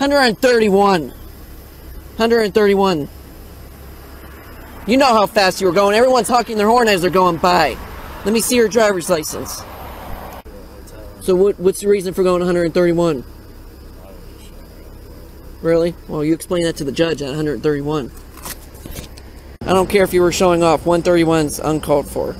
131. 131. You know how fast you were going. Everyone's honking their horn as they're going by. Let me see your driver's license. So what, what's the reason for going 131? Really? Well, you explain that to the judge at 131. I don't care if you were showing off. 131's uncalled for.